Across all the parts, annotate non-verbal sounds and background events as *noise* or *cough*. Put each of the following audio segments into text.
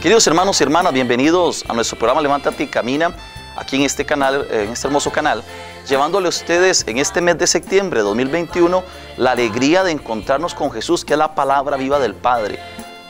Queridos hermanos y hermanas, bienvenidos a nuestro programa Levántate y Camina, aquí en este canal, en este hermoso canal, llevándole a ustedes en este mes de septiembre de 2021 la alegría de encontrarnos con Jesús, que es la palabra viva del Padre,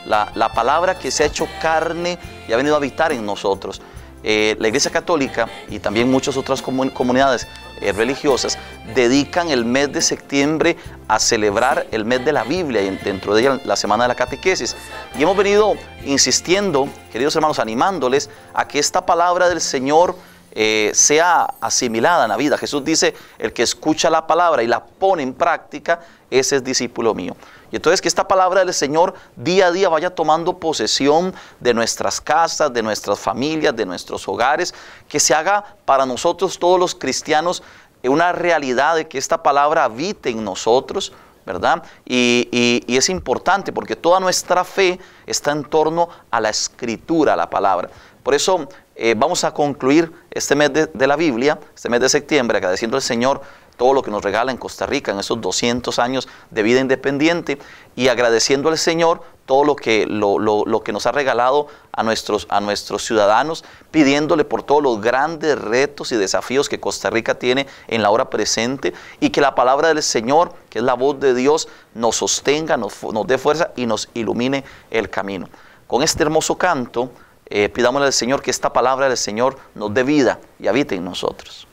la, la palabra que se ha hecho carne y ha venido a habitar en nosotros. Eh, la Iglesia Católica y también muchas otras comunidades eh, religiosas dedican el mes de septiembre a celebrar el mes de la Biblia y dentro de ella la semana de la catequesis. Y hemos venido insistiendo, queridos hermanos, animándoles a que esta palabra del Señor eh, sea asimilada en la vida. Jesús dice, el que escucha la palabra y la pone en práctica, ese es discípulo mío. Y entonces que esta palabra del Señor día a día vaya tomando posesión de nuestras casas, de nuestras familias, de nuestros hogares, que se haga para nosotros todos los cristianos una realidad de que esta palabra habite en nosotros, ¿verdad? Y, es importante porque toda nuestra fe está en torno a la escritura, a la palabra. Por eso eh, vamos a concluir este mes de, de la Biblia, este mes de septiembre, agradeciendo al Señor todo lo que nos regala en Costa Rica en esos 200 años de vida independiente y agradeciendo al Señor todo lo que, lo, que nos ha regalado a nuestros, a nuestros ciudadanos, pidiéndole por todos los grandes retos y desafíos que Costa Rica tiene en la hora presente y que la palabra del Señor, que es la voz de Dios, nos sostenga, nos, nos dé fuerza y nos ilumine el camino. Con este hermoso canto, eh, pidámosle al Señor que esta palabra del Señor nos dé vida y habite en nosotros.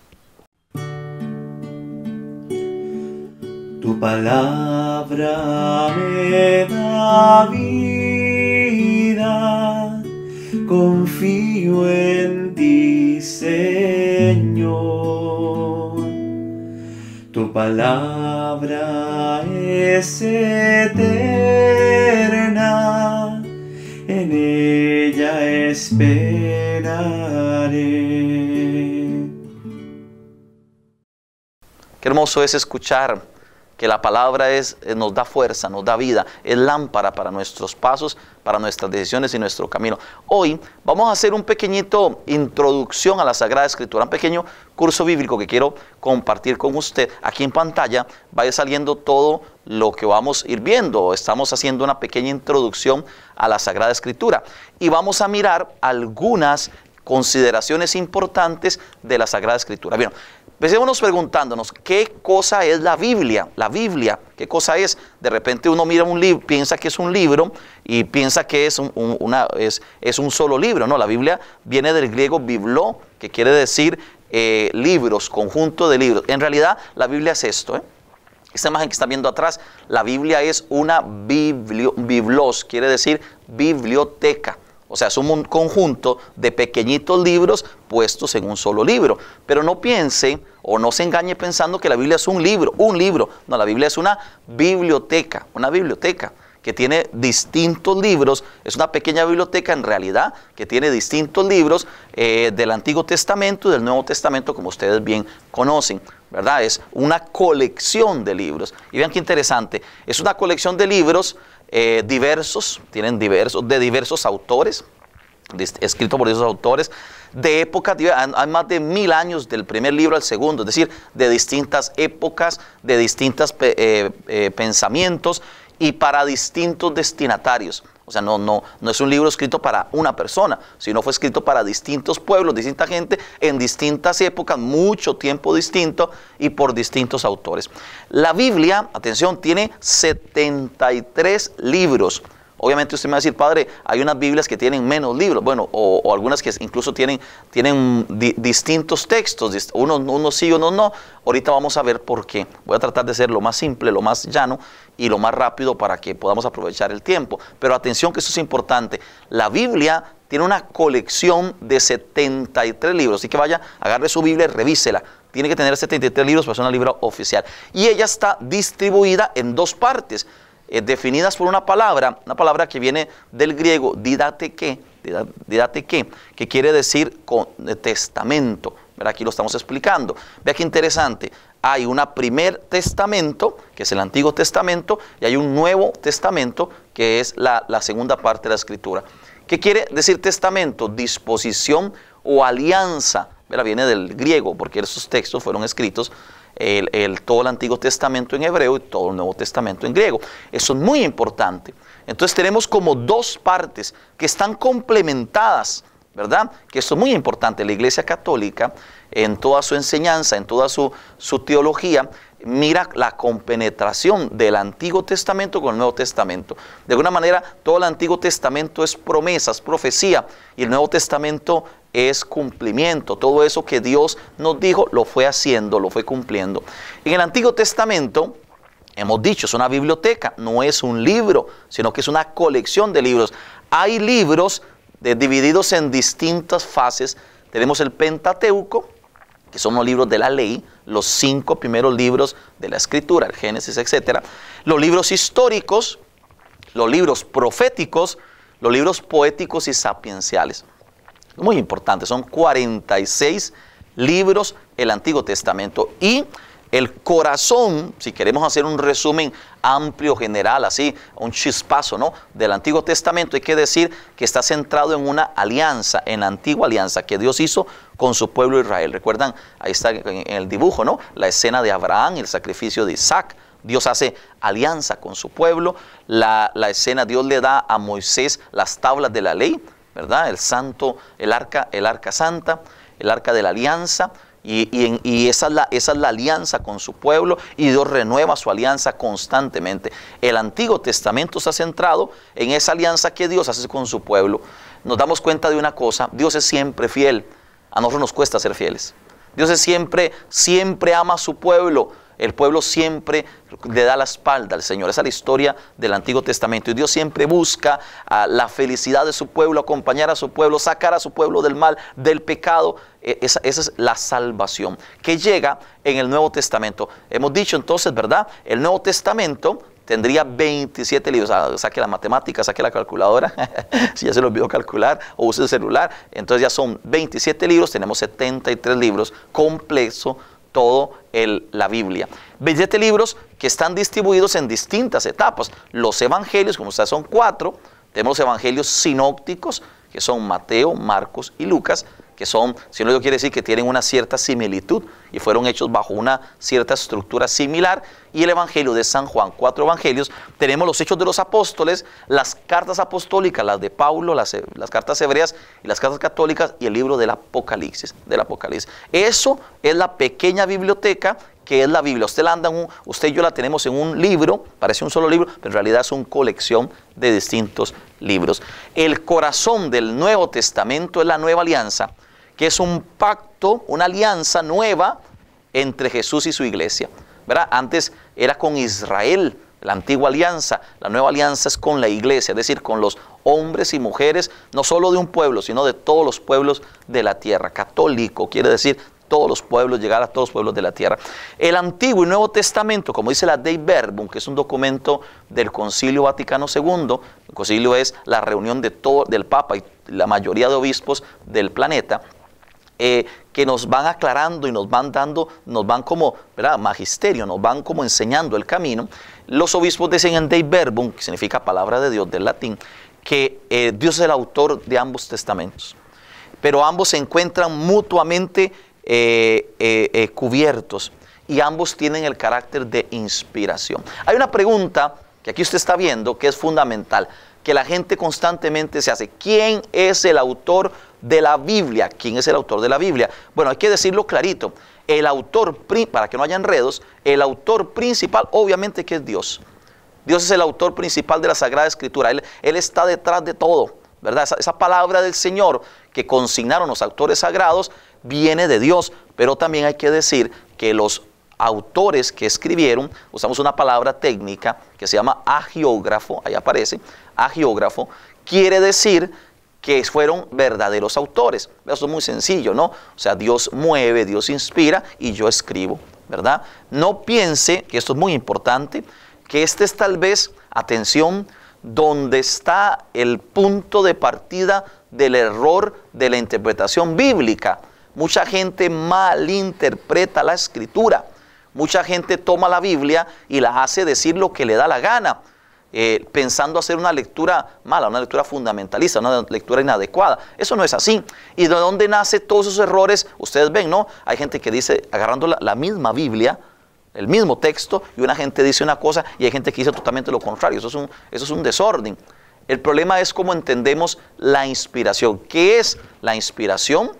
Tu palabra me da vida, confío en ti, Señor. Tu palabra es eterna, en ella esperaré. Qué hermoso es escuchar que la palabra es, eh, nos da fuerza, nos da vida, es lámpara para nuestros pasos, para nuestras decisiones y nuestro camino. Hoy vamos a hacer un pequeñito introducción a la Sagrada Escritura, un pequeño curso bíblico que quiero compartir con usted. Aquí en pantalla va saliendo todo lo que vamos a ir viendo. Estamos haciendo una pequeña introducción a la Sagrada Escritura y vamos a mirar algunas consideraciones importantes de la Sagrada Escritura. Empecémonos preguntándonos, ¿qué cosa es la Biblia? La Biblia, ¿qué cosa es? De repente uno mira un libro, piensa que es un libro y piensa que es un, es, es un solo libro. No, la Biblia viene del griego biblo, que quiere decir eh, libros, conjunto de libros. En realidad, la Biblia es esto. ¿eh? Esta imagen que están viendo atrás, la Biblia es una biblio, biblos, quiere decir biblioteca. O sea, es un conjunto de pequeñitos libros puestos en un solo libro. Pero no piense o no se engañe pensando que la Biblia es un libro, un libro. No, la Biblia es una biblioteca, una biblioteca que tiene distintos libros. Es una pequeña biblioteca en realidad que tiene distintos libros eh, del Antiguo Testamento y del Nuevo Testamento, como ustedes bien conocen. ¿Verdad? Es una colección de libros. Y vean qué interesante. Es una colección de libros eh, diversos, tienen diversos, de diversos autores, escrito por esos autores, de épocas, hay más de mil años del primer libro al segundo, es decir, de distintas épocas, de distintos eh, eh, pensamientos y para distintos destinatarios. O sea, no, no, no es un libro escrito para una persona, sino fue escrito para distintos pueblos, distinta gente, en distintas épocas, mucho tiempo distinto y por distintos autores. La Biblia, atención, tiene 73 libros. Obviamente usted me va a decir, padre, hay unas Biblias que tienen menos libros, bueno, o, algunas que incluso tienen, tienen distintos textos, unos, unos sí, unos no. Ahorita vamos a ver por qué. Voy a tratar de ser lo más simple, lo más llano y lo más rápido para que podamos aprovechar el tiempo. Pero atención que esto es importante. La Biblia tiene una colección de 73 libros, así que vaya, agarre su Biblia y revísela. Tiene que tener 73 libros para ser una libra oficial. Y ella está distribuida en dos partes. Eh, definidas por una palabra, una palabra que viene del griego didate que, didate que, quiere decir con, eh, testamento. Aquí lo estamos explicando. Vea qué interesante. Hay un primer testamento, que es el Antiguo Testamento, y hay un Nuevo Testamento, que es la segunda parte de la Escritura. ¿Qué quiere decir testamento? Disposición o alianza. Viene del griego, porque esos textos fueron escritos el, todo el Antiguo Testamento en hebreo y todo el Nuevo Testamento en griego. Eso es muy importante. Entonces tenemos como dos partes que están complementadas, ¿verdad? Que esto es muy importante. La Iglesia Católica, en toda su enseñanza, en toda su, su teología, mira la compenetración del Antiguo Testamento con el Nuevo Testamento. De alguna manera, todo el Antiguo Testamento es promesas, profecía, y el Nuevo Testamento es cumplimiento. Todo eso que Dios nos dijo, lo fue haciendo, lo fue cumpliendo. En el Antiguo Testamento, Hemos dicho, es una biblioteca, no es un libro, sino que es una colección de libros. Hay libros divididos en distintas fases. Tenemos el Pentateuco, que son los libros de la ley, los cinco primeros libros de la escritura, el Génesis, etc. Los libros históricos, los libros proféticos, los libros poéticos y sapienciales. Muy importante, son 46 libros el Antiguo Testamento y el corazón, si queremos hacer un resumen amplio, general, así, un chispazo, ¿no? Del Antiguo Testamento, hay que decir que está centrado en una alianza, en la antigua alianza que Dios hizo con su pueblo Israel. Recuerdan, ahí está en el dibujo, ¿no? La escena de Abraham y el sacrificio de Isaac. Dios hace alianza con su pueblo. La, la escena, Dios le da a Moisés las tablas de la ley, ¿verdad? El santo, el arca, el arca santa, el arca de la alianza. Y, esa es la alianza con su pueblo y Dios renueva su alianza constantemente. El Antiguo Testamento está centrado en esa alianza que Dios hace con su pueblo. Nos damos cuenta de una cosa, Dios es siempre fiel. A nosotros nos cuesta ser fieles. Dios es siempre, siempre ama a su pueblo. El pueblo siempre le da la espalda al Señor. Esa es la historia del Antiguo Testamento. Y Dios siempre busca ah, la felicidad de su pueblo, acompañar a su pueblo, sacar a su pueblo del mal, del pecado. E- Esa, es la salvación que llega en el Nuevo Testamento. Hemos dicho entonces, ¿verdad? El Nuevo Testamento tendría 27 libros. Ah, Saque la matemática, saque la calculadora, *laughs* si ya se lo olvidó calcular, o use el celular. Entonces ya son 27 libros, tenemos 73 libros, complejo todo el- la Biblia. 27 libros que están distribuidos en distintas etapas. Los evangelios, como ustedes son cuatro, tenemos los evangelios sinópticos, que son Mateo, Marcos y Lucas, que son, sinóptico quiere decir que tienen una cierta similitud y fueron hechos bajo una cierta estructura similar. Y el Evangelio de San Juan, cuatro evangelios, tenemos los hechos de los apóstoles, las cartas apostólicas, las de Paulo, las, las cartas hebreas y las cartas católicas y el libro del Apocalipsis, del Apocalipsis. Eso es la pequeña biblioteca que es la Biblia. Usted la anda en un- usted y yo la tenemos en un libro, parece un solo libro, pero en realidad es una colección de distintos libros. El corazón del Nuevo Testamento es la nueva alianza, que es un pacto, una alianza nueva entre Jesús y su iglesia. ¿verdad? Antes era con Israel, la antigua alianza, la nueva alianza es con la iglesia, es decir, con los hombres y mujeres, no solo de un pueblo, sino de todos los pueblos de la tierra. Católico quiere decir todos los pueblos, llegar a todos los pueblos de la tierra. El Antiguo y Nuevo Testamento, como dice la Dei Verbum, que es un documento del Concilio Vaticano II, el concilio es la reunión de todo, del Papa y la mayoría de obispos del planeta, eh, que nos van aclarando y nos van dando, nos van como, ¿verdad? Magisterio, nos van como enseñando el camino. Los obispos dicen en Dei Verbum, que significa palabra de Dios del latín, que eh, Dios es el autor de ambos testamentos. Pero ambos se encuentran mutuamente eh, cubiertos y ambos tienen el carácter de inspiración. Hay una pregunta que aquí usted está viendo que es fundamental, que la gente constantemente se hace. ¿Quién es el autor de la Biblia? ¿Quién es el autor de la Biblia? Bueno, hay que decirlo clarito. El autor, para que no haya enredos, el autor principal obviamente que es Dios. Dios es el autor principal de la Sagrada Escritura. Él, Él está detrás de todo, ¿verdad? Esa, esa palabra del Señor que consignaron los autores sagrados viene de Dios. Pero también hay que decir que los autores que escribieron, usamos una palabra técnica que se llama agiógrafo, ahí aparece, agiógrafo, quiere decir que fueron verdaderos autores. Eso es muy sencillo, ¿no? O sea, Dios mueve, Dios inspira y yo escribo, ¿verdad? No piense, que esto es muy importante, que este es tal vez, atención, donde está el punto de partida del error de la interpretación bíblica. Mucha gente malinterpreta la escritura. Mucha gente toma la Biblia y la hace decir lo que le da la gana, eh, pensando hacer una lectura mala, una lectura fundamentalista, una lectura inadecuada. Eso no es así. ¿Y de dónde nace todos esos errores? Ustedes ven, ¿no? Hay gente que dice, agarrando la, misma Biblia, el mismo texto y una gente dice una cosa y hay gente que dice totalmente lo contrario. Eso es un, eso es un desorden. El problema es cómo entendemos la inspiración. ¿Qué es la inspiración?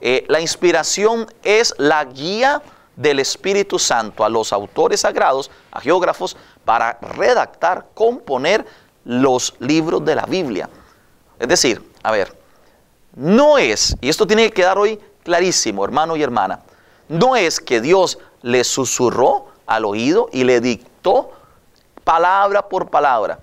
Eh, la inspiración es la guía del Espíritu Santo a los autores sagrados, a geógrafos, para redactar, componer los libros de la Biblia. Es decir, a ver, no es, y esto tiene que quedar hoy clarísimo, hermano y hermana, no es que Dios le susurró al oído y le dictó palabra por palabra.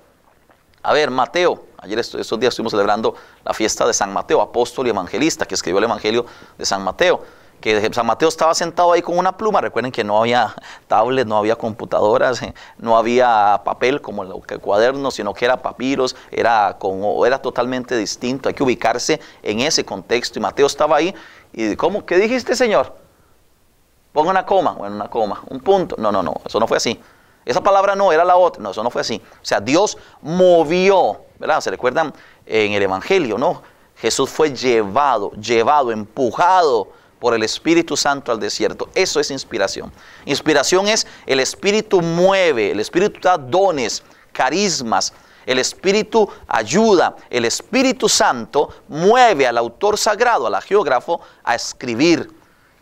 A ver, Mateo, ayer estos días estuvimos celebrando la fiesta de San Mateo, apóstol y evangelista, que escribió el Evangelio de San Mateo que San Mateo estaba sentado ahí con una pluma. Recuerden que no había tablets, no había computadoras, eh, no había papel como el cuaderno, sino que era papiros, era, era totalmente distinto. Hay que ubicarse en ese contexto. Y Mateo estaba ahí. ¿Y cómo? ¿Qué dijiste, Señor? Ponga una coma. Bueno, una coma. Un punto. No, no, no. Eso no fue así. Esa palabra no, era la otra. No, eso no fue así. O sea, Dios movió, ¿verdad? ¿Se recuerdan en el Evangelio, no? Jesús fue llevado, llevado, empujado por el Espíritu Santo al desierto. Eso es inspiración. Inspiración es el Espíritu mueve, el Espíritu da dones, carismas, el Espíritu ayuda, el Espíritu Santo mueve al autor sagrado, al geógrafo, a escribir,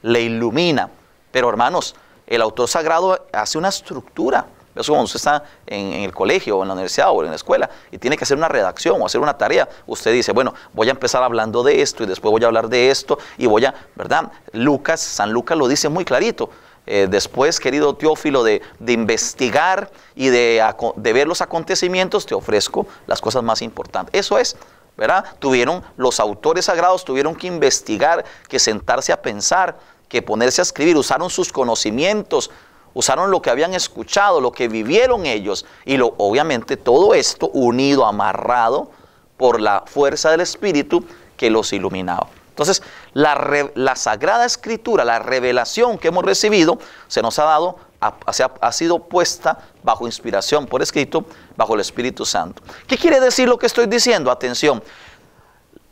le ilumina. Pero hermanos, el autor sagrado hace una estructura. Eso cuando usted está en, el colegio o en la universidad o en la escuela y tiene que hacer una redacción o hacer una tarea, usted dice, bueno, voy a empezar hablando de esto y después voy a hablar de esto y voy a, ¿verdad? Lucas, San Lucas lo dice muy clarito. Eh, después, querido Teófilo, de, investigar y de, de ver los acontecimientos, te ofrezco las cosas más importantes. Eso es, ¿verdad? Tuvieron, los autores sagrados tuvieron que investigar, que sentarse a pensar, que ponerse a escribir, usaron sus conocimientos, usaron lo que habían escuchado, lo que vivieron ellos, y lo, obviamente todo esto unido, amarrado por la fuerza del Espíritu que los iluminaba. Entonces, la, la Sagrada Escritura, la revelación que hemos recibido, se nos ha dado, ha, ha sido puesta bajo inspiración por escrito, bajo el Espíritu Santo. ¿Qué quiere decir lo que estoy diciendo? Atención,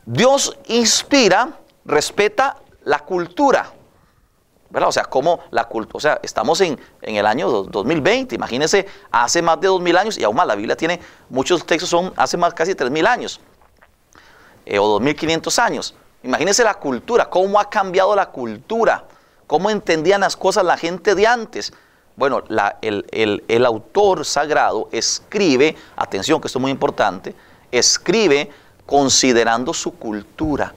Dios inspira, respeta la cultura, o sea, como la cultura, o sea, estamos en, el año 2020, imagínense, hace más de 2000 años, y aún más, la Biblia tiene, muchos textos son hace más casi 3000 años, eh, o 2500 años. Imagínense la cultura, cómo ha cambiado la cultura, cómo entendían las cosas la gente de antes. Bueno, el, el autor sagrado escribe, atención que esto es muy importante, escribe considerando su cultura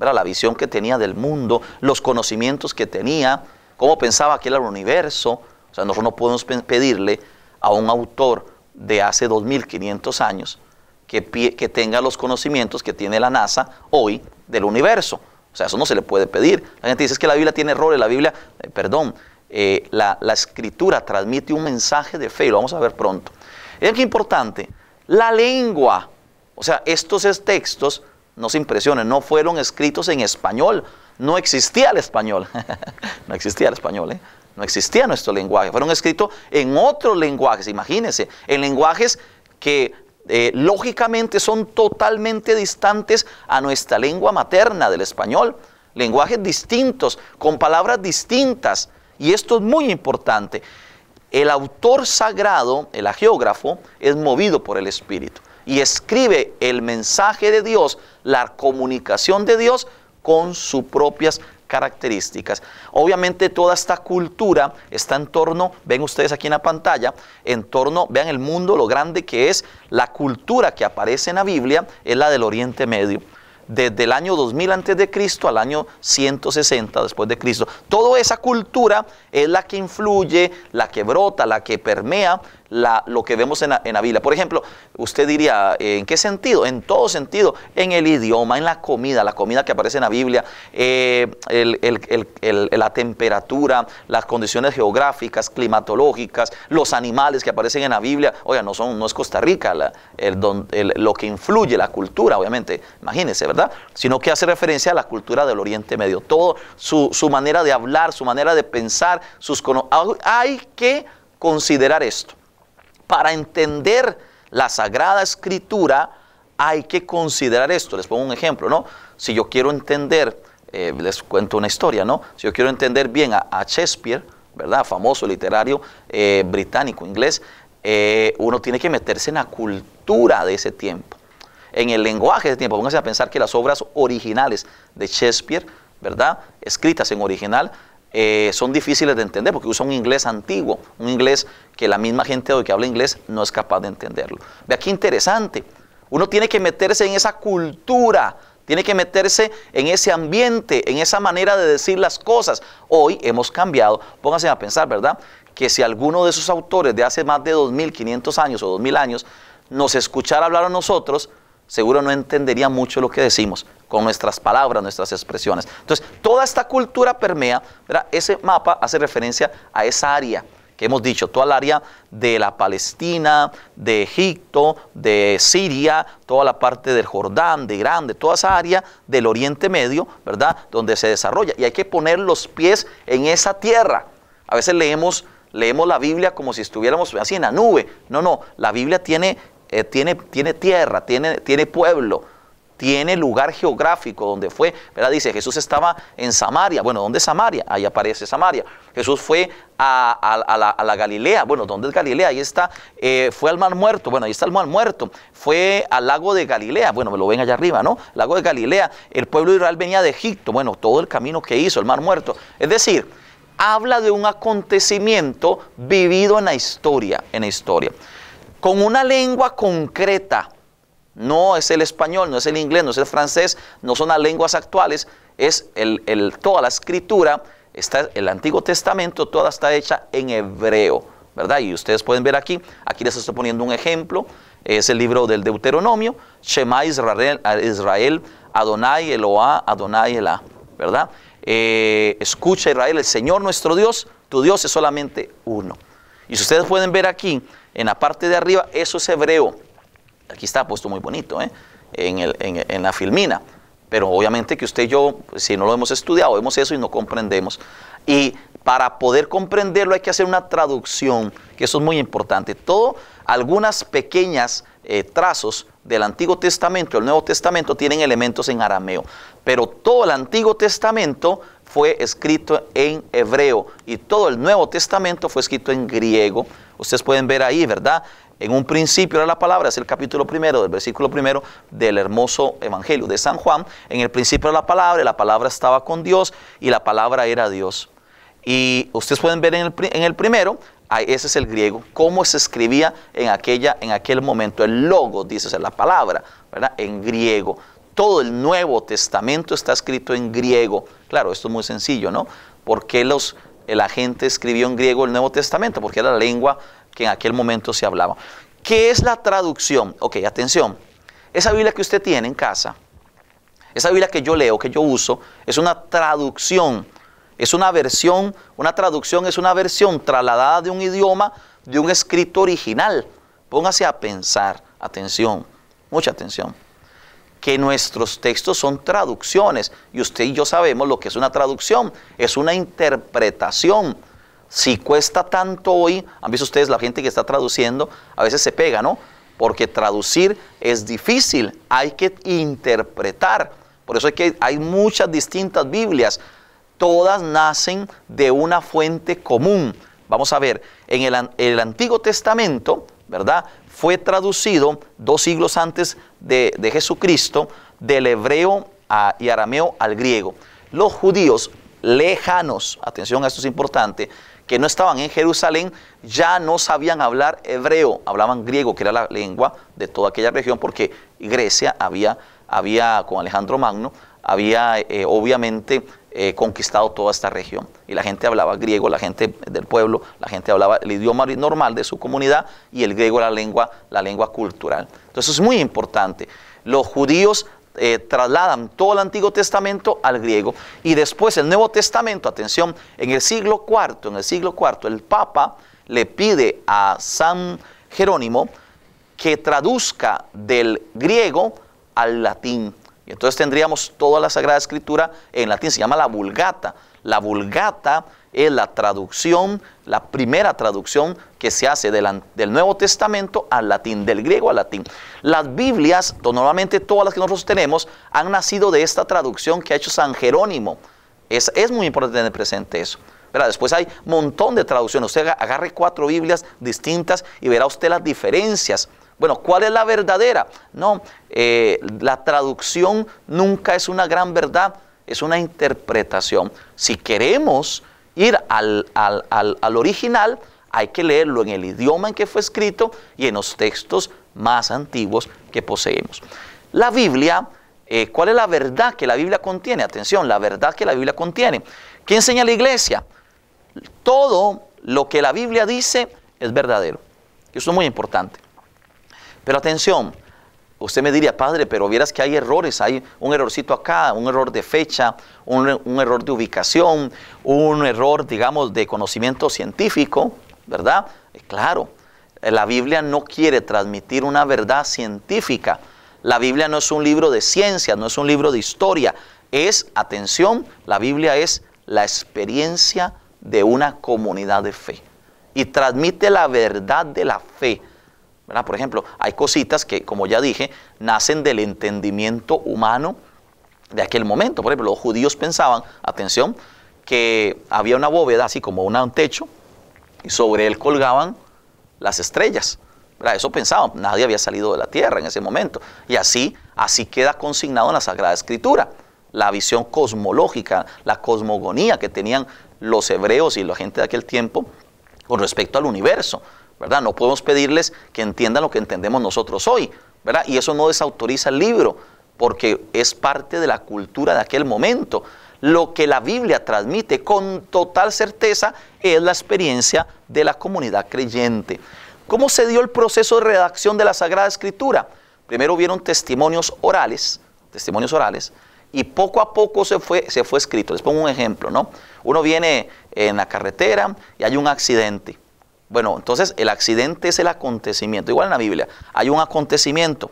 la visión que tenía del mundo, los conocimientos que tenía, cómo pensaba que era el universo. O sea, nosotros no podemos pedirle a un autor de hace 2500 años que, que tenga los conocimientos que tiene la NASA hoy del universo. O sea, eso no se le puede pedir. La gente dice que la Biblia tiene errores, la Biblia, eh, perdón, eh, la, la, escritura transmite un mensaje de fe, y lo vamos a ver pronto. Es que importante, la lengua, o sea, estos textos no se impresionen, no fueron escritos en español, no existía el español, *laughs* no existía el español, ¿eh? no existía nuestro lenguaje, fueron escritos en otros lenguajes, imagínense, en lenguajes que eh, lógicamente son totalmente distantes a nuestra lengua materna del español, lenguajes distintos, con palabras distintas, y esto es muy importante. El autor sagrado, el agiógrafo, es movido por el Espíritu y escribe el mensaje de Dios, la comunicación de Dios con sus propias características. Obviamente toda esta cultura está en torno, ven ustedes aquí en la pantalla, en torno, vean el mundo, lo grande que es, la cultura que aparece en la Biblia es la del Oriente Medio desde el año 2000 antes de Cristo al año 160 después de Cristo. Toda esa cultura es la que influye, la que brota, la que permea lo que vemos en la, Biblia. Por ejemplo, usted diría, ¿en qué sentido? En todo sentido, en el idioma, en la comida, la comida que aparece en la Biblia, eh, la temperatura, las condiciones geográficas, climatológicas, los animales que aparecen en la Biblia. Oiga, no, son, no es Costa Rica lo que influye, la cultura, obviamente, imagínense, ¿verdad? Sino que hace referencia a la cultura del Oriente Medio. Todo su, su manera de hablar, su manera de pensar, sus hay que considerar esto para entender la Sagrada Escritura hay que considerar esto. Les pongo un ejemplo, ¿no? Si yo quiero entender, eh, les cuento una historia, ¿no? Si yo quiero entender bien a, Shakespeare, ¿verdad? Famoso literario eh, británico, inglés, eh, uno tiene que meterse en la cultura de ese tiempo, en el lenguaje de ese tiempo. Pónganse a pensar que las obras originales de Shakespeare, ¿verdad? Escritas en original, eh, son difíciles de entender porque usa un inglés antiguo, un inglés que la misma gente hoy que habla inglés no es capaz de entenderlo. Vea qué interesante. Uno tiene que meterse en esa cultura, tiene que meterse en ese ambiente, en esa manera de decir las cosas. Hoy hemos cambiado, pónganse a pensar, ¿verdad? Que si alguno de esos autores de hace más de 2500 años o 2000 años nos escuchara hablar a nosotros, seguro no entendería mucho lo que decimos con nuestras palabras, nuestras expresiones. Entonces, toda esta cultura permea, ese mapa hace referencia a esa área que hemos dicho, toda el área de la Palestina, de Egipto, de Siria, toda la parte del Jordán, de Irán, de toda esa área del Oriente Medio, ¿verdad? Donde se desarrolla. Y hay que poner los pies en esa tierra. A veces leemos, leemos la Biblia como si estuviéramos así en la nube. No, no, la Biblia tiene, eh, tiene, tierra, tiene, tiene pueblo tiene lugar geográfico donde fue, ¿verdad? Dice, Jesús estaba en Samaria. Bueno, ¿dónde es Samaria? Ahí aparece Samaria. Jesús fue a, la, Galilea. Bueno, ¿dónde es Galilea? Ahí está. Eh, fue al Mar Muerto. Bueno, ahí está el Mar Muerto. Fue al lago de Galilea. Bueno, me lo ven allá arriba, ¿no? Lago de Galilea. El pueblo de Israel venía de Egipto. Bueno, todo el camino que hizo, el Mar Muerto. Es decir, habla de un acontecimiento vivido en la historia, en la historia, con una lengua concreta no es el español, no es el inglés, no es el francés, no son las lenguas actuales, es el, toda la escritura, está, el Antiguo Testamento, toda está hecha en hebreo, ¿verdad? Y ustedes pueden ver aquí, aquí les estoy poniendo un ejemplo, es el libro del Deuteronomio, Shema Israel, Israel Adonai Eloah, Adonai Elah, ¿verdad? Eh, escucha Israel, el Señor nuestro Dios, tu Dios es solamente uno. Y si ustedes pueden ver aquí, en la parte de arriba, eso es hebreo. Aquí está puesto muy bonito, ¿eh? en, la filmina. Pero obviamente que usted y yo, si no lo hemos estudiado, vemos eso y no comprendemos. Y para poder comprenderlo hay que hacer una traducción, que eso es muy importante. Todo, algunas pequeñas eh, trazos del Antiguo Testamento y el Nuevo Testamento tienen elementos en arameo, pero todo el Antiguo Testamento fue escrito en hebreo y todo el Nuevo Testamento fue escrito en griego. Ustedes pueden ver ahí, ¿verdad? En un principio era la palabra, es el capítulo primero del versículo primero del hermoso Evangelio de San Juan. En el principio era la palabra, la palabra estaba con Dios y la palabra era Dios. Y ustedes pueden ver en el, en el primero, ese es el griego, cómo se escribía en, aquella, en aquel momento. El logo, dice, la palabra, ¿verdad? En griego. Todo el Nuevo Testamento está escrito en griego. Claro, esto es muy sencillo, ¿no? ¿Por qué los, la gente escribió en griego el Nuevo Testamento? Porque era la lengua que en aquel momento se hablaba. ¿Qué es la traducción? Ok, atención. Esa Biblia que usted tiene en casa, esa Biblia que yo leo, que yo uso, es una traducción. Es una versión, una traducción es una versión trasladada de un idioma, de un escrito original. Póngase a pensar, atención, mucha atención, que nuestros textos son traducciones y usted y yo sabemos lo que es una traducción, es una interpretación si cuesta tanto hoy, han visto ustedes la gente que está traduciendo, a veces se pega, ¿no? Porque traducir es difícil, hay que interpretar. Por eso es que hay muchas distintas Biblias. Todas nacen de una fuente común. Vamos a ver, en el, Antiguo Testamento, ¿verdad? Fue traducido dos siglos antes de, Jesucristo del hebreo y arameo al griego. Los judíos lejanos, atención a esto es importante, que no estaban en Jerusalén ya no sabían hablar hebreo, hablaban griego, que era la lengua de toda aquella región, porque Grecia había, había con Alejandro Magno, había eh, obviamente eh, conquistado toda esta región. Y la gente hablaba griego, la gente del pueblo, la gente hablaba el idioma normal de su comunidad y el griego era la lengua, la lengua cultural. Entonces es muy importante. Los judíos eh, trasladan todo el Antiguo Testamento al griego y después el Nuevo Testamento, atención, en el siglo IV, en el siglo IV, el Papa le pide a San Jerónimo que traduzca del griego al latín. Entonces tendríamos toda la Sagrada Escritura en latín, se llama la Vulgata. La Vulgata es la traducción, la primera traducción que se hace del, Nuevo Testamento al latín, del griego al latín. Las Biblias, normalmente todas las que nosotros tenemos, han nacido de esta traducción que ha hecho San Jerónimo. Es, es muy importante tener presente eso. ¿verdad? Después hay un montón de traducciones. Usted aga- agarre cuatro Biblias distintas y verá usted las diferencias. Bueno, ¿cuál es la verdadera? No, eh, la traducción nunca es una gran verdad, es una interpretación. Si queremos ir al, al- al- al original, hay que leerlo en el idioma en que fue escrito y en los textos más antiguos que poseemos. La Biblia, eh, ¿cuál es la verdad que la Biblia contiene? Atención, la verdad que la Biblia contiene. ¿Qué enseña la iglesia? Todo lo que la Biblia dice es verdadero. Eso es muy importante. Pero atención, usted me diría, padre, pero vieras que hay errores, hay un errorcito acá, un error de fecha, un, error de ubicación, un error, digamos, de conocimiento científico, ¿verdad? Eh, Claro, la Biblia no quiere transmitir una verdad científica. La Biblia no es un libro de ciencia, no es un libro de historia. Es, atención, la Biblia es la experiencia de una comunidad de fe. Y transmite la verdad de la fe. Por ejemplo, hay cositas que, como ya dije, nacen del entendimiento humano de aquel momento. Por ejemplo, los judíos pensaban, atención, que había una bóveda, así como una- un techo, y sobre él colgaban las estrellas. Eso pensaban, nadie había salido de la tierra en ese momento. Y así, así queda consignado en la Sagrada Escritura. La visión cosmológica, la cosmogonía que tenían los hebreos y la gente de aquel tiempo con respecto al universo, ¿verdad? No podemos pedirles que entiendan lo que entendemos nosotros hoy, ¿verdad? Y eso no desautoriza el libro, porque es parte de la cultura de aquel momento. Lo que la Biblia transmite con total certeza es la experiencia de la comunidad creyente. ¿Cómo se dio el proceso de redacción de la Sagrada Escritura? Primero hubieron testimonios orales, testimonios orales, y poco a poco se fue, se fue escrito. Les pongo un ejemplo, ¿no? Uno viene en la carretera y hay un accidente. Bueno, entonces el accidente es el acontecimiento, igual en la Biblia, hay un acontecimiento.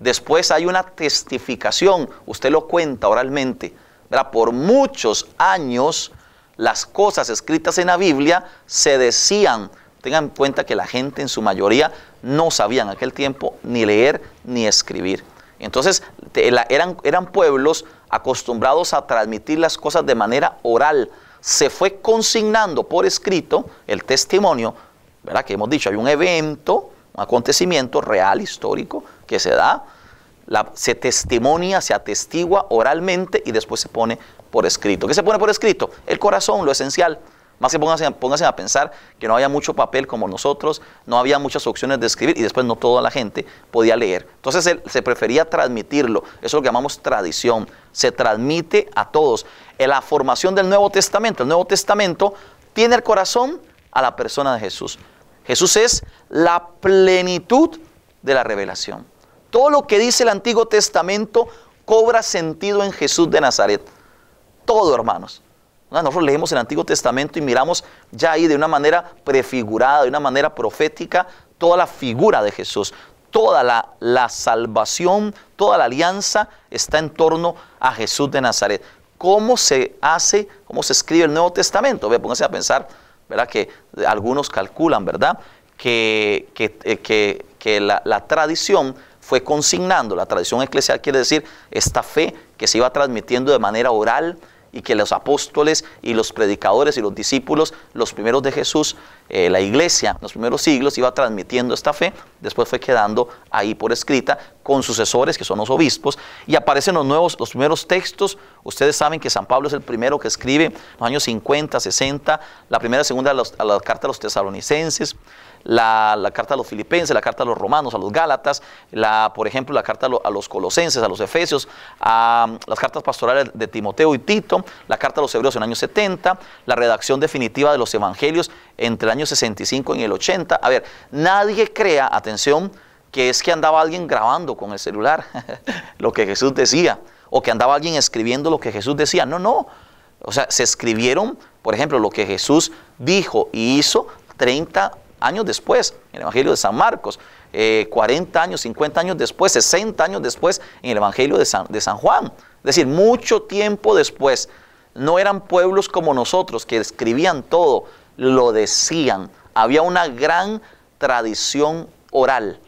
Después hay una testificación, usted lo cuenta oralmente. ¿verdad? Por muchos años las cosas escritas en la Biblia se decían. Tengan en cuenta que la gente en su mayoría no sabía en aquel tiempo ni leer ni escribir. Entonces eran, eran pueblos acostumbrados a transmitir las cosas de manera oral. Se fue consignando por escrito el testimonio, ¿verdad? Que hemos dicho, hay un evento, un acontecimiento real, histórico, que se da, se testimonia, se atestigua oralmente y después se pone por escrito. ¿Qué se pone por escrito? El corazón, lo esencial. Más que pónganse, a pensar que no había mucho papel como nosotros, no había muchas opciones de escribir y después no toda la gente podía leer. Entonces él- se prefería transmitirlo. Eso es lo que llamamos tradición. Se transmite a todos. En la formación del Nuevo Testamento, el Nuevo Testamento tiene el corazón a la persona de Jesús. Jesús es la plenitud de la revelación. Todo lo que dice el Antiguo Testamento cobra sentido en Jesús de Nazaret. Todo, hermanos. ¿No? Nosotros leemos el Antiguo Testamento y miramos ya ahí de una manera prefigurada, de una manera profética, toda la figura de Jesús. Toda la, la salvación, toda la alianza está en torno a Jesús de Nazaret. ¿Cómo se hace, cómo se escribe el Nuevo Testamento? Ve, pónganse a pensar, ¿verdad? Que algunos calculan, ¿verdad? Que, que, eh, que- la tradición fue consignando, la tradición eclesial quiere decir esta fe que se iba transmitiendo de manera oral y que los apóstoles y los predicadores y los discípulos, los primeros de Jesús, eh, la iglesia, los primeros siglos, iba transmitiendo esta fe, después fue quedando ahí por escrita con sucesores que son los obispos y aparecen los nuevos, los primeros textos. Ustedes saben que San Pablo es el primero que escribe en los años 50, 60, la primera segunda a, la carta a los tesalonicenses, la, la carta a los filipenses, la carta a los romanos, a los gálatas, la, por ejemplo, la carta a los colosenses, a los efesios, a, las cartas pastorales de Timoteo y Tito, la carta a los hebreos en el año 70, la redacción definitiva de los evangelios entre el año 65 y el 80. A ver, nadie crea, atención, que es que andaba alguien grabando con el celular *laughs* lo que Jesús decía, o que andaba alguien escribiendo lo que Jesús decía. No, no. O sea, se escribieron, por ejemplo, lo que Jesús dijo y hizo 30 años después, en el Evangelio de San Marcos, eh, 40 años, 50 años después, 60 años después, en el Evangelio de San, de San Juan. Es decir, mucho tiempo después. No eran pueblos como nosotros que escribían todo, lo decían. Había una gran tradición oral.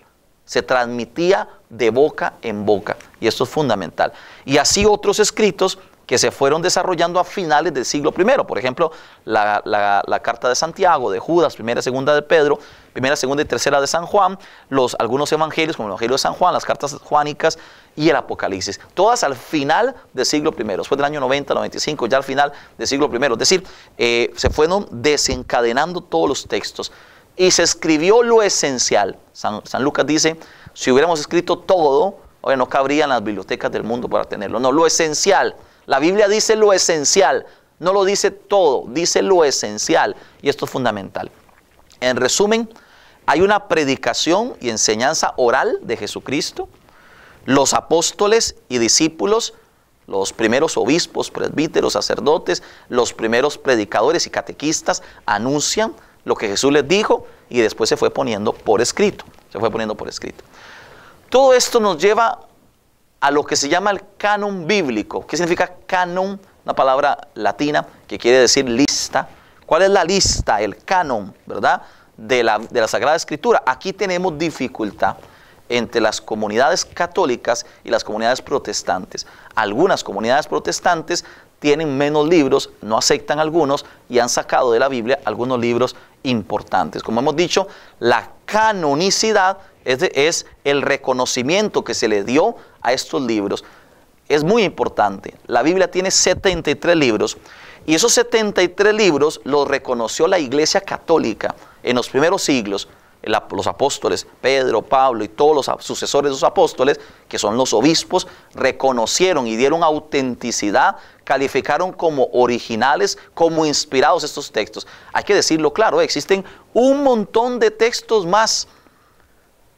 Se transmitía de boca en boca. Y esto es fundamental. Y así otros escritos que se fueron desarrollando a finales del siglo I. Por ejemplo, la, la- carta de Santiago, de Judas, primera segunda de Pedro, primera, segunda y tercera de San Juan, los, algunos evangelios como el Evangelio de San Juan, las cartas juánicas y el Apocalipsis. Todas al final del siglo I, después del año 90, 95, ya al final del siglo I. Es decir, eh, se fueron desencadenando todos los textos y se escribió lo esencial. San, Lucas dice, si hubiéramos escrito todo, no cabrían las bibliotecas del mundo para tenerlo. No, lo esencial. La Biblia dice lo esencial, no lo dice todo, dice lo esencial. Y esto es fundamental. En resumen, hay una predicación y enseñanza oral de Jesucristo. Los apóstoles y discípulos, los primeros obispos, presbíteros, sacerdotes, los primeros predicadores y catequistas anuncian lo que Jesús les dijo y después se fue poniendo por escrito. Se fue poniendo por escrito. Todo esto nos lleva a lo que se llama el canon bíblico. ¿Qué significa canon? Una palabra latina que quiere decir lista. ¿Cuál es la lista, el canon, verdad? De la, de la Sagrada Escritura. Aquí tenemos dificultad entre las comunidades católicas y las comunidades protestantes. Algunas comunidades protestantes tienen menos libros, no aceptan algunos y han sacado de la Biblia algunos libros importantes. Como hemos dicho, la canonicidad es, es el reconocimiento que se le dio a estos libros. Es muy importante. La Biblia tiene 73 libros y esos 73 libros los reconoció la Iglesia Católica en los primeros siglos. Los apóstoles, Pedro, Pablo y todos los sucesores de los apóstoles, que son los obispos, reconocieron y dieron autenticidad, calificaron como originales, como inspirados estos textos. Hay que decirlo claro, existen un montón de textos más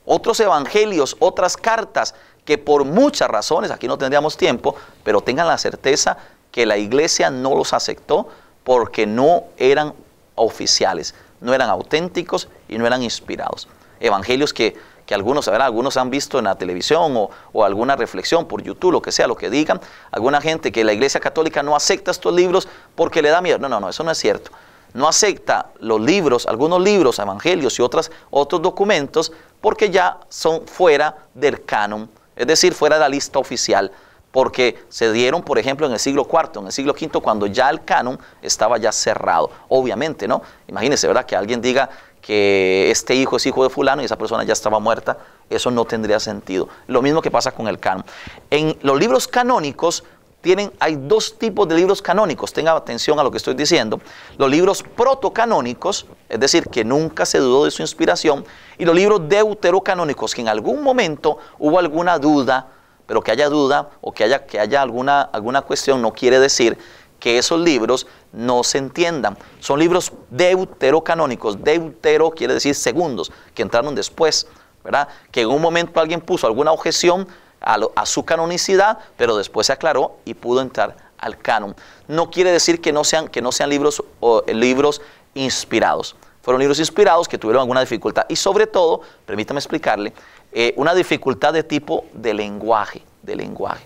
otros evangelios, otras cartas, que por muchas razones, aquí no tendríamos tiempo, pero tengan la certeza que la iglesia no los aceptó porque no eran oficiales, no eran auténticos y no eran inspirados. Evangelios que, que algunos, algunos han visto en la televisión o, o alguna reflexión por YouTube, lo que sea, lo que digan, alguna gente que la iglesia católica no acepta estos libros porque le da miedo. No, no, no, eso no es cierto no acepta los libros, algunos libros, evangelios y otras, otros documentos, porque ya son fuera del canon, es decir, fuera de la lista oficial, porque se dieron, por ejemplo, en el siglo IV, en el siglo V, cuando ya el canon estaba ya cerrado. Obviamente, ¿no? Imagínense, ¿verdad? Que alguien diga que este hijo es hijo de fulano y esa persona ya estaba muerta, eso no tendría sentido. Lo mismo que pasa con el canon. En los libros canónicos, tienen, hay dos tipos de libros canónicos, tenga atención a lo que estoy diciendo. Los libros protocanónicos, es decir, que nunca se dudó de su inspiración, y los libros deuterocanónicos, que en algún momento hubo alguna duda, pero que haya duda o que haya, que haya alguna, alguna cuestión no quiere decir que esos libros no se entiendan. Son libros deuterocanónicos. Deutero quiere decir segundos, que entraron después, ¿verdad? Que en un momento alguien puso alguna objeción a, su canonicidad, pero después se aclaró y pudo entrar al canon. No quiere decir que no sean, que no sean libros, o, eh, libros inspirados. Fueron libros inspirados que tuvieron alguna dificultad y sobre todo, permítame explicarle, eh, una dificultad de tipo de lenguaje, de lenguaje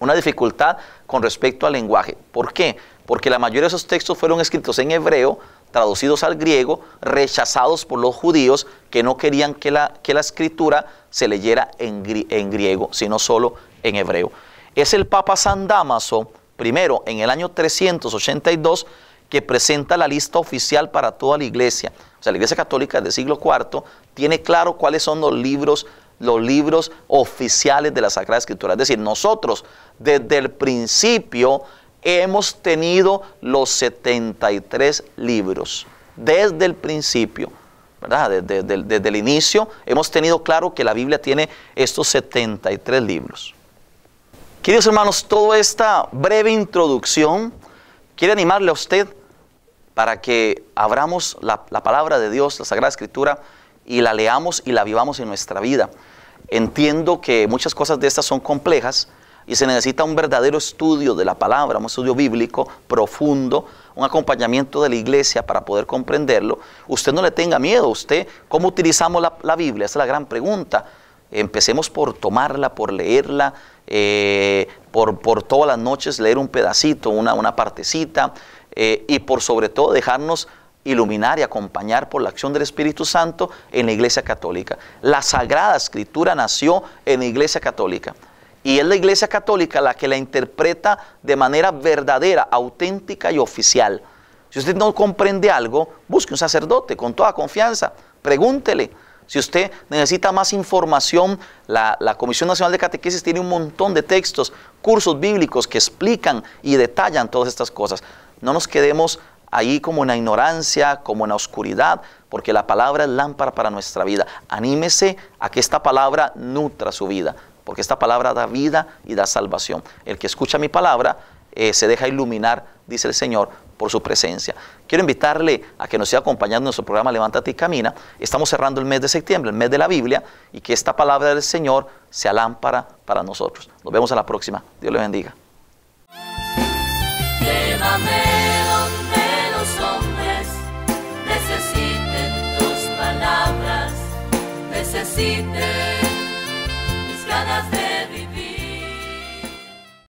una dificultad con respecto al lenguaje. ¿Por qué? Porque la mayoría de esos textos fueron escritos en hebreo, traducidos al griego, rechazados por los judíos que no querían que la, que la escritura se leyera en, en griego, sino solo en hebreo. Es el Papa San Damaso, primero en el año 382, que presenta la lista oficial para toda la iglesia. O sea, la iglesia católica del siglo IV tiene claro cuáles son los libros los libros oficiales de la Sagrada Escritura. Es decir, nosotros desde el principio hemos tenido los 73 libros. Desde el principio, ¿verdad? Desde, desde- desde el inicio hemos tenido claro que la Biblia tiene estos 73 libros. Queridos hermanos, toda esta breve introducción quiere animarle a usted para que abramos la, la palabra de Dios, la Sagrada Escritura, y la leamos y la vivamos en nuestra vida. Entiendo que muchas cosas de estas son complejas y se necesita un verdadero estudio de la palabra, un estudio bíblico profundo, un acompañamiento de la iglesia para poder comprenderlo. Usted no le tenga miedo, usted, ¿cómo utilizamos la, la Biblia? Esa es la gran pregunta. Empecemos por tomarla, por leerla, eh, por, por todas las noches leer un pedacito, una, una partecita, eh, y por sobre todo dejarnos iluminar y acompañar por la acción del Espíritu Santo en la Iglesia Católica. La Sagrada Escritura nació en la Iglesia Católica Y es la Iglesia Católica la que la interpreta de manera verdadera, auténtica y oficial. Si usted no comprende algo, busque un sacerdote con toda confianza, pregúntele. Si usted necesita más información, la, Comisión Nacional de Catequesis tiene un montón de textos, cursos bíblicos que explican y detallan todas estas cosas. No nos quedemos ahí como en la ignorancia, como en la oscuridad, porque la palabra es lámpara para nuestra vida. Anímese a que esta palabra nutra su vida, porque esta palabra da vida y da salvación. El que escucha mi palabra eh, se deja iluminar, dice el Señor, por su presencia. Quiero invitarle a que nos siga acompañando en nuestro programa Levántate y Camina. Estamos cerrando el mes de septiembre, el mes de la Biblia, y que esta palabra del Señor sea lámpara para nosotros. Nos vemos a la próxima. Dios le bendiga.